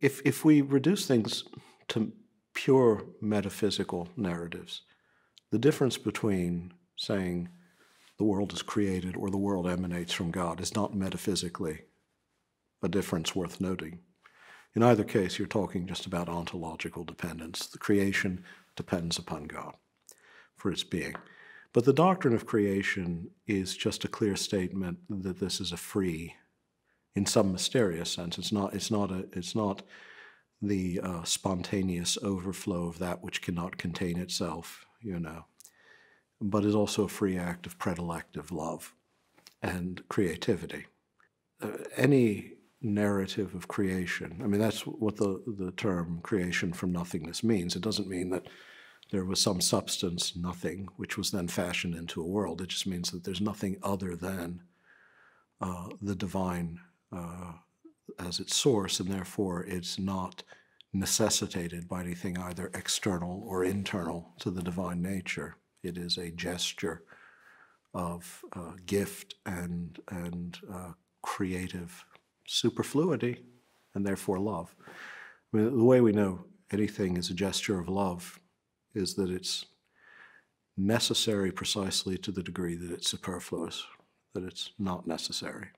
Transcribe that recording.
if, if we reduce things to pure metaphysical narratives, the difference between saying the world is created or the world emanates from God is not metaphysically a difference worth noting. In either case, you're talking just about ontological dependence. The creation depends upon God for its being. But the doctrine of creation is just a clear statement that this is a free, in some mysterious sense. It's not. It's not a. It's not the uh, spontaneous overflow of that which cannot contain itself. You know, but is also a free act of predilective love and creativity. Uh, any narrative of creation, I mean, that's what the, the term creation from nothingness means. It doesn't mean that there was some substance, nothing, which was then fashioned into a world. It just means that there's nothing other than uh, the divine uh, as its source, and therefore it's not necessitated by anything either external or internal to the divine nature. It is a gesture of uh, gift and, and uh, creative superfluity, and therefore love. I mean, the way we know anything is a gesture of love is that it's necessary precisely to the degree that it's superfluous, that it's not necessary.